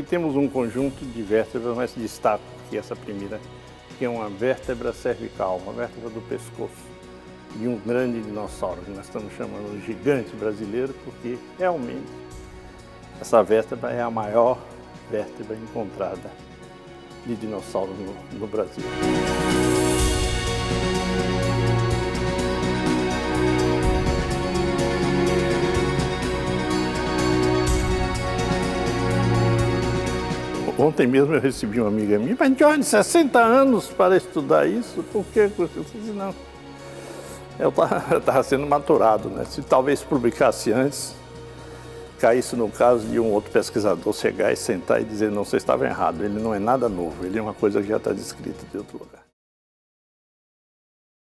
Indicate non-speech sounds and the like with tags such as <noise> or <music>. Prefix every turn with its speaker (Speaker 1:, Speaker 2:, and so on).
Speaker 1: temos um conjunto de vértebras, mas destaco que essa primeira, que é uma vértebra cervical, uma vértebra do pescoço de um grande dinossauro, que nós estamos chamando de gigante brasileiro, porque realmente essa vértebra é a maior vértebra encontrada de dinossauro no, no Brasil. Ontem mesmo eu recebi uma amiga minha, mas Johnny, 60 anos para estudar isso? Por que? Eu disse, não. Eu <laughs> estava sendo maturado, né? Se talvez publicasse antes, caísse no caso de um outro pesquisador chegar e sentar e dizer, não, você estava errado, ele não é nada novo, ele é uma coisa que já está descrita de outro lugar.